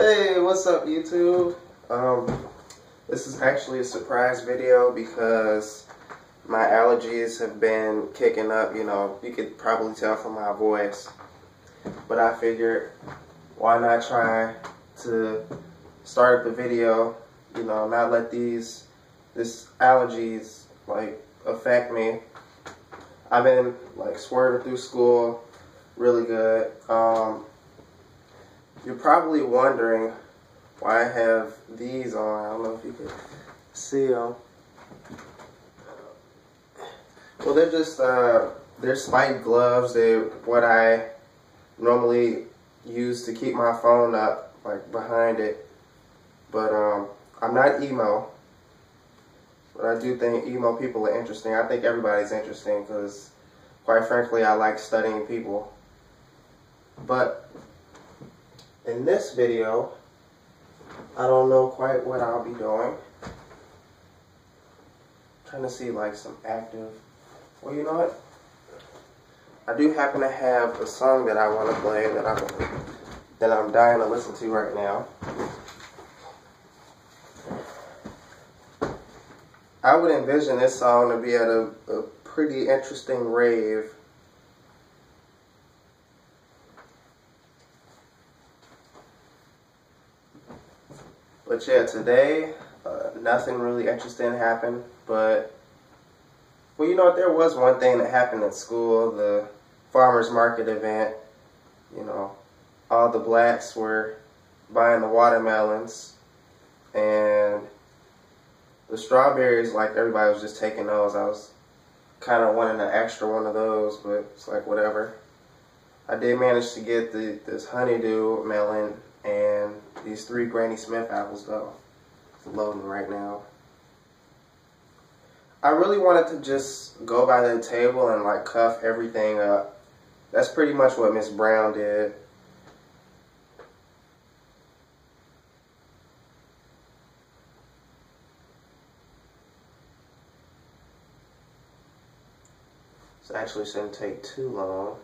Hey, what's up YouTube? Um, this is actually a surprise video because my allergies have been kicking up, you know, you could probably tell from my voice. But I figured, why not try to start the video, you know, not let these, this allergies, like, affect me. I've been, like, swerving through school really good. Um, you're probably wondering why I have these on. I don't know if you can see them. Well, they're just uh, they're spiked gloves. They're what I normally use to keep my phone up, like behind it. But um, I'm not emo. But I do think emo people are interesting. I think everybody's interesting because, quite frankly, I like studying people. But in this video, I don't know quite what I'll be doing. I'm trying to see like some active, well you know what? I do happen to have a song that I want to play that I'm, that I'm dying to listen to right now. I would envision this song to be at a, a pretty interesting rave But yeah, today, uh, nothing really interesting happened. But, well, you know? There was one thing that happened at school the farmer's market event. You know, all the blacks were buying the watermelons. And the strawberries, like everybody was just taking those. I was kind of wanting an extra one of those, but it's like whatever. I did manage to get the this honeydew melon and these three Granny Smith apples though. It's loading right now. I really wanted to just go by the table and like cuff everything up. That's pretty much what Miss Brown did. This actually shouldn't take too long.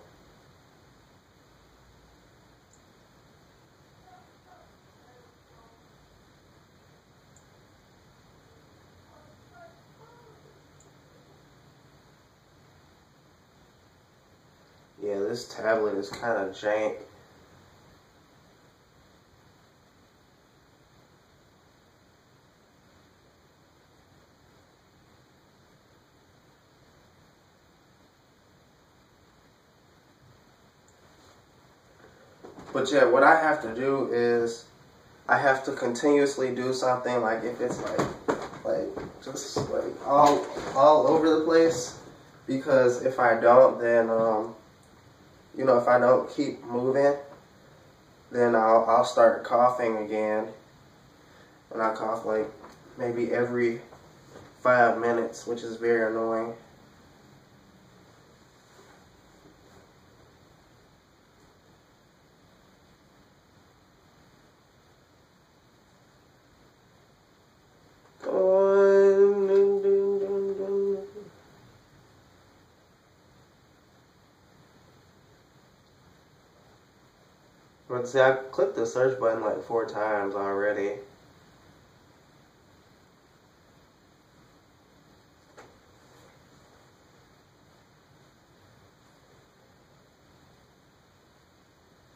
Yeah, this tablet is kind of jank. But yeah, what I have to do is I have to continuously do something like if it's like like just like all all over the place because if I don't then um you know, if I don't keep moving, then I'll, I'll start coughing again. And I cough like maybe every five minutes, which is very annoying. See, I clicked the search button like four times already.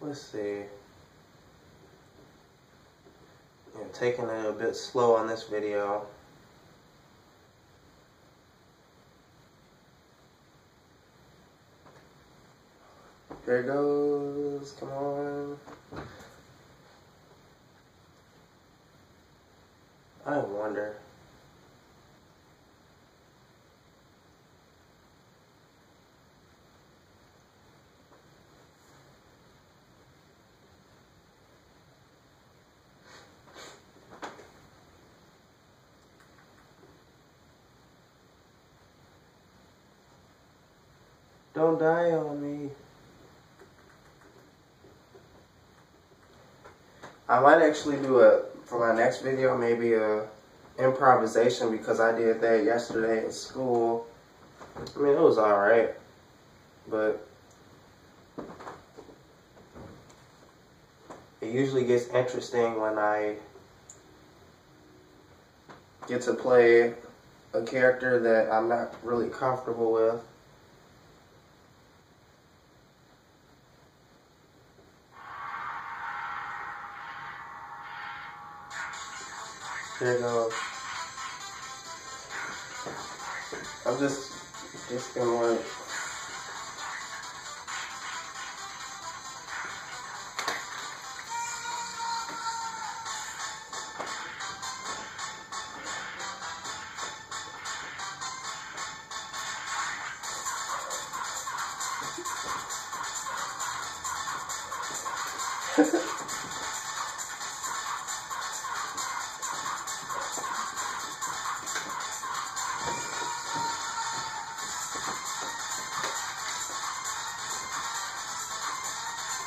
Let's see. Yeah, taking it a bit slow on this video. There it goes. Come on. I wonder. Don't die on me. I might actually do a, for my next video, maybe a improvisation because I did that yesterday at school. I mean, it was alright, but it usually gets interesting when I get to play a character that I'm not really comfortable with. It goes. Uh, I'm just just gonna like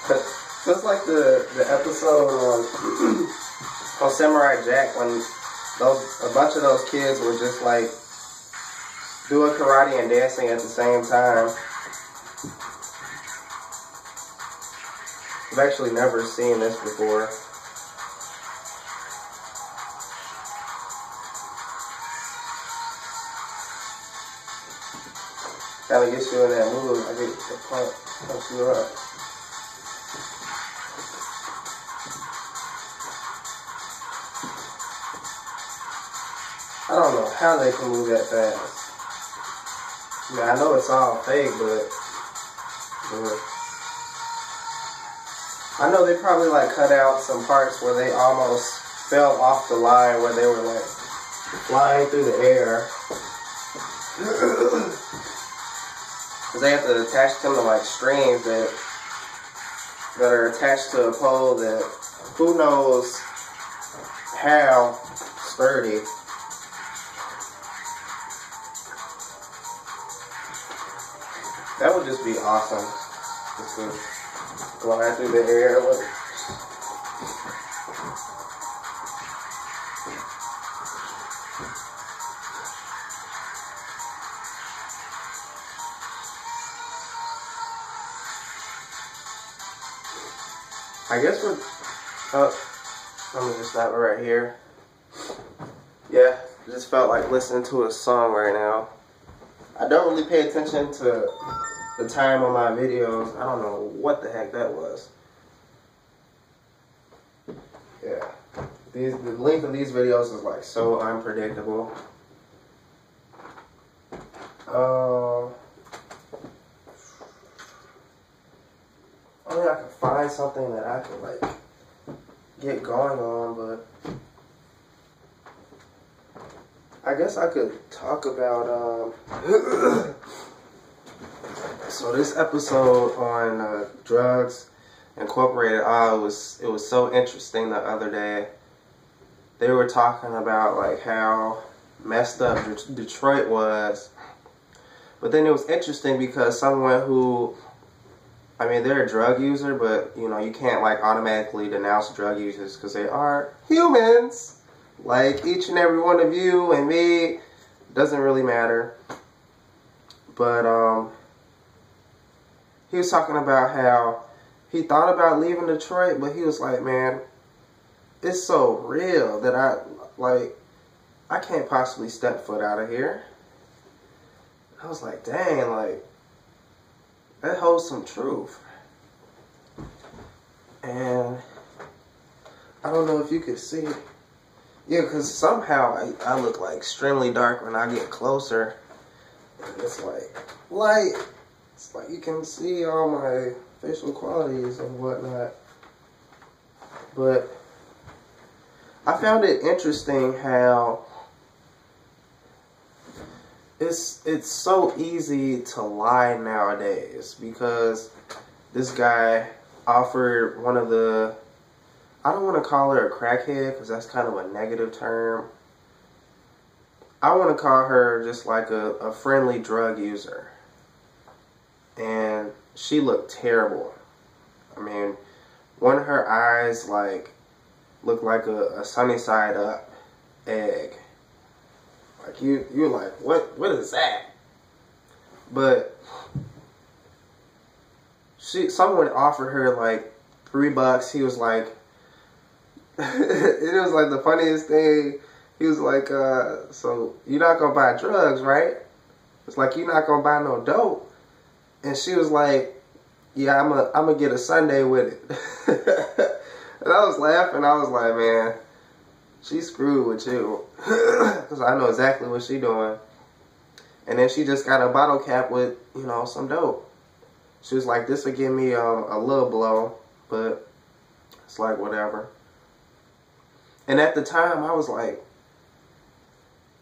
Just like the, the episode on, on Samurai Jack when those a bunch of those kids were just like doing karate and dancing at the same time. I've actually never seen this before. Gotta get you in that mood. I get the punch, punch you up. How they can move that fast. I mean, I know it's all fake, but, but I know they probably like cut out some parts where they almost fell off the line where they were like flying through the air. Cause they have to attach them to like strings that that are attached to a pole that who knows how sturdy. That would just be awesome. Just to fly through the air. Look. I guess we're. Oh, me just stop right here. Yeah, just felt like listening to a song right now. I don't really pay attention to the time on my videos. I don't know what the heck that was. Yeah. These, the length of these videos is like so unpredictable. Uh, only I can find something that I can like get going on, but I guess I could talk about um so this episode on uh, drugs incorporated I was it was so interesting the other day. They were talking about like how messed up detroit was. But then it was interesting because someone who i mean they're a drug user but you know you can't like automatically denounce drug users because they are humans. Like each and every one of you and me doesn't really matter. But um he was talking about how he thought about leaving Detroit, but he was like, man, it's so real that I, like, I can't possibly step foot out of here. I was like, dang, like, that holds some truth. And I don't know if you could see it. Yeah, because somehow I, I look like extremely dark when I get closer. And it's like light like you can see all my facial qualities and whatnot. But I found it interesting how it's it's so easy to lie nowadays because this guy offered one of the I don't want to call her a crackhead because that's kind of a negative term. I want to call her just like a, a friendly drug user and she looked terrible. I mean, one of her eyes like looked like a, a sunny side up egg. Like you, you're like, what? What is that? But she, someone offered her like three bucks. He was like, it was like the funniest thing. He was like, uh, so you're not gonna buy drugs, right? It's like you're not gonna buy no dope. And she was like, yeah, I'm a, I'm gonna get a sundae with it. and I was laughing. I was like, man, she screwed with you. Because I know exactly what she doing. And then she just got a bottle cap with, you know, some dope. She was like, this will give me a little blow, but it's like whatever. And at the time, I was like,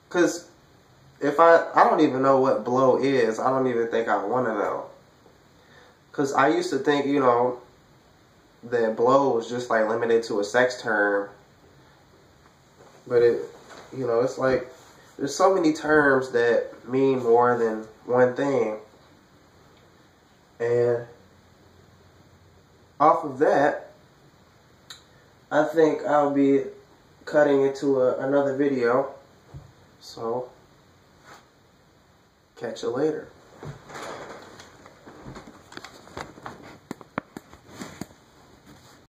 because if I, I don't even know what blow is. I don't even think I want to know. Because I used to think, you know, that blow was just like limited to a sex term. But it, you know, it's like, there's so many terms that mean more than one thing. And off of that, I think I'll be cutting into a, another video. So, catch you later.